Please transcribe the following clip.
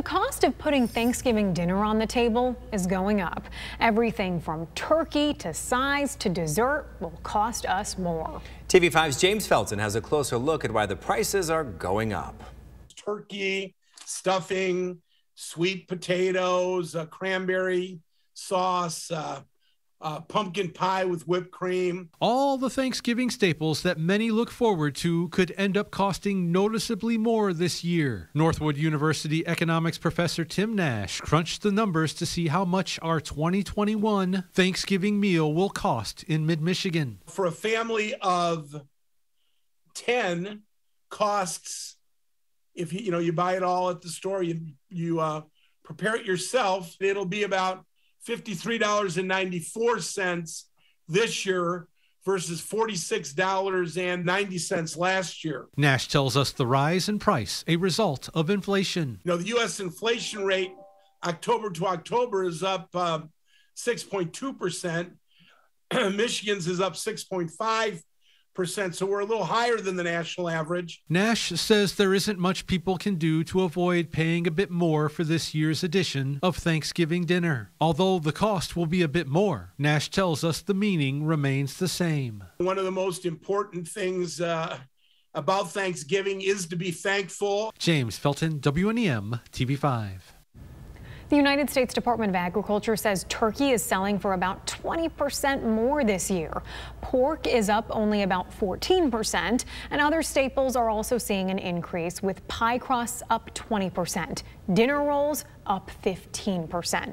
The cost of putting Thanksgiving dinner on the table is going up. Everything from turkey to size to dessert will cost us more. TV5's James Felton has a closer look at why the prices are going up. Turkey, stuffing, sweet potatoes, uh, cranberry sauce, uh, uh, pumpkin pie with whipped cream. All the Thanksgiving staples that many look forward to could end up costing noticeably more this year. Northwood University economics professor Tim Nash crunched the numbers to see how much our 2021 Thanksgiving meal will cost in mid Michigan. For a family of 10 costs if you, you know you buy it all at the store you you uh, prepare it yourself it'll be about $53.94 this year versus $46.90 last year. Nash tells us the rise in price a result of inflation. You know, the US inflation rate October to October is up uh, 6.2%. Michigan's is up 6.5 percent so we're a little higher than the national average. Nash says there isn't much people can do to avoid paying a bit more for this year's edition of Thanksgiving dinner. Although the cost will be a bit more, Nash tells us the meaning remains the same. One of the most important things uh, about Thanksgiving is to be thankful. James Felton, WNEM TV5. The United States Department of Agriculture says turkey is selling for about 20% more this year. Pork is up only about 14%, and other staples are also seeing an increase, with pie crusts up 20%, dinner rolls up 15%.